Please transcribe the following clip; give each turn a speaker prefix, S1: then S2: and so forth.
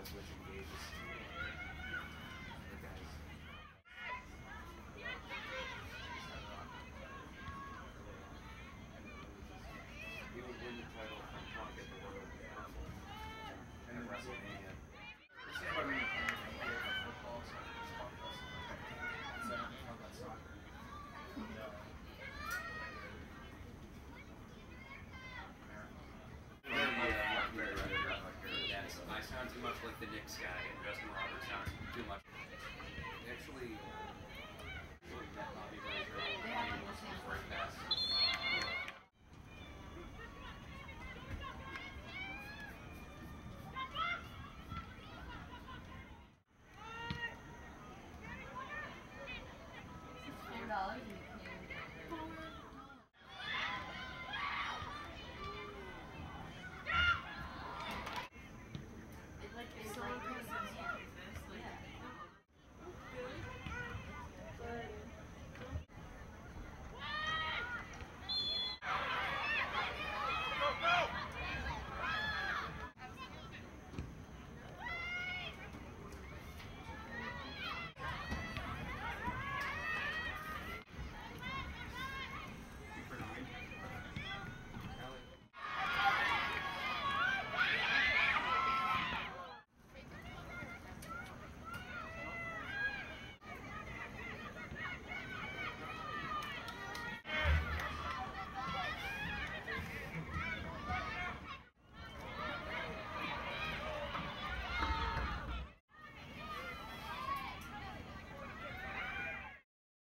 S1: kill switch engages. Knicks guy,